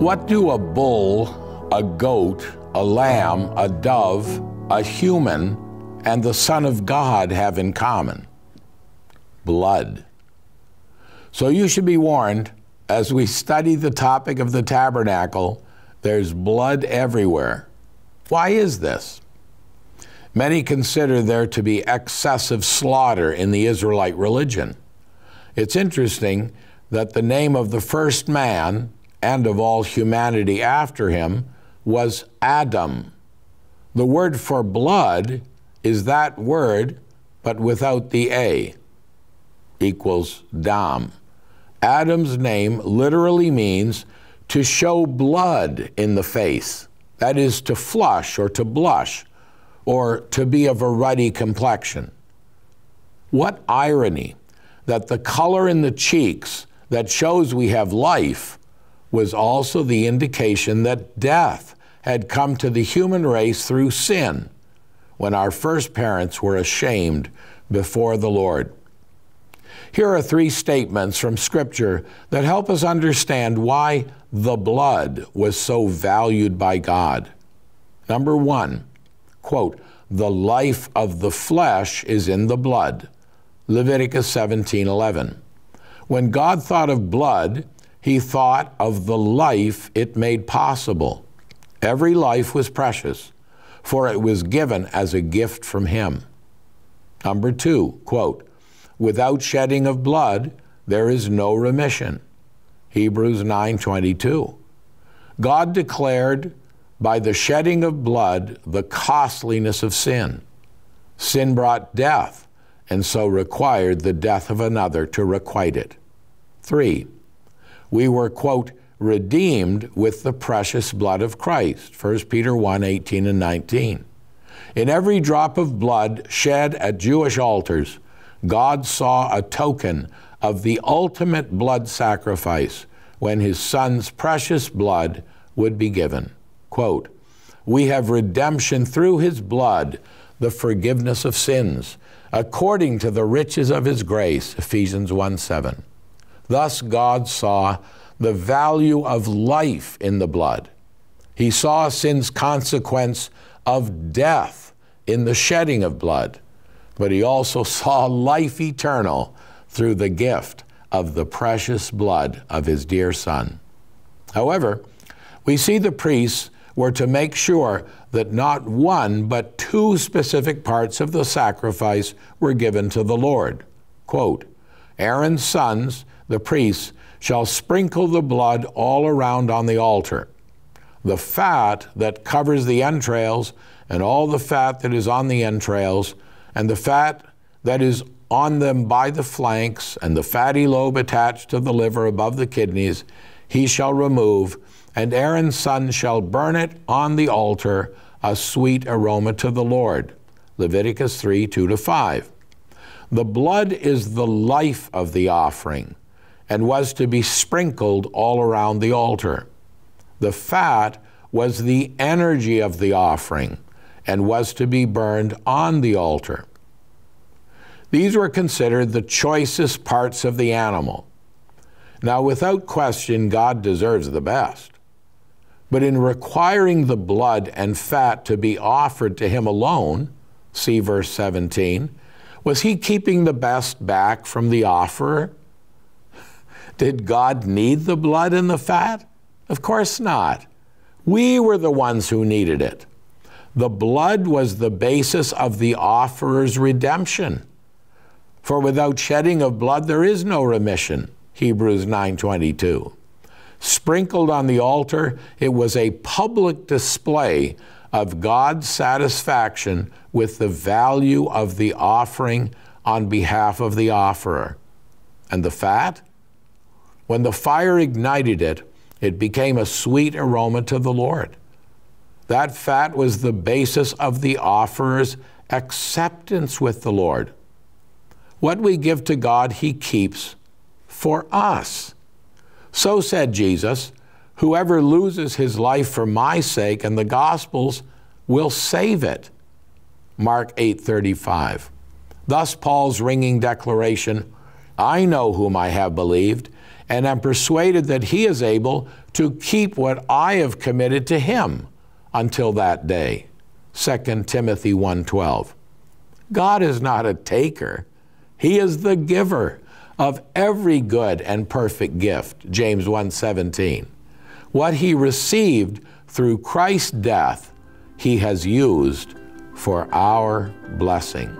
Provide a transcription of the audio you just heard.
What do a bull, a goat, a lamb, a dove, a human, and the Son of God have in common? Blood. So you should be warned as we study the topic of the tabernacle, there's blood everywhere. Why is this? Many consider there to be excessive slaughter in the Israelite religion. It's interesting that the name of the first man and of all humanity after him was Adam. The word for blood is that word, but without the A, equals dam. Adam's name literally means to show blood in the face, that is, to flush or to blush, or to be of a ruddy complexion. What irony that the color in the cheeks that shows we have life was also the indication that death had come to the human race through sin when our first parents were ashamed before the Lord. Here are three statements from Scripture that help us understand why the blood was so valued by God. Number one, quote, the life of the flesh is in the blood. Leviticus 17 11. When God thought of blood, he thought of the life it made possible. Every life was precious, for it was given as a gift from him. Number two, quote, without shedding of blood, there is no remission. Hebrews 9:22. God declared by the shedding of blood the costliness of sin. Sin brought death, and so required the death of another to requite it. Three, we were, quote, redeemed with the precious blood of Christ, 1 Peter 1 18 and 19. In every drop of blood shed at Jewish altars, God saw a token of the ultimate blood sacrifice when his son's precious blood would be given. Quote, We have redemption through his blood, the forgiveness of sins, according to the riches of his grace, Ephesians 1 7. Thus God saw the value of life in the blood. He saw sin's consequence of death in the shedding of blood, but he also saw life eternal through the gift of the precious blood of his dear Son. However, we see the priests were to make sure that not one but two specific parts of the sacrifice were given to the Lord. Quote, Aaron's sons, the priests, shall sprinkle the blood all around on the altar. The fat that covers the entrails, and all the fat that is on the entrails, and the fat that is on them by the flanks, and the fatty lobe attached to the liver above the kidneys, he shall remove, and Aaron's son shall burn it on the altar, a sweet aroma to the Lord. Leviticus 3 2 to 5. The blood is the life of the offering and was to be sprinkled all around the altar. The fat was the energy of the offering and was to be burned on the altar. These were considered the choicest parts of the animal. Now, without question, God deserves the best. But in requiring the blood and fat to be offered to him alone, see verse 17, was he keeping the best back from the offerer? Did God need the blood and the fat? Of course not. We were the ones who needed it. The blood was the basis of the offerer's redemption. For without shedding of blood there is no remission. Hebrews 9:22. Sprinkled on the altar, it was a public display of God's satisfaction with the value of the offering on behalf of the offerer. And the fat? When the fire ignited it, it became a sweet aroma to the Lord. That fat was the basis of the offerer's acceptance with the Lord. What we give to God, He keeps for us. So said Jesus, Whoever loses his life for my sake and the gospel's will save it. Mark 8:35. Thus Paul's ringing declaration, I know whom I have believed, and am persuaded that he is able to keep what I have committed to him until that day. 2 Timothy 1:12. God is not a taker. He is the giver of every good and perfect gift. James 1:17. What he received through Christ's death, he has used for our blessing.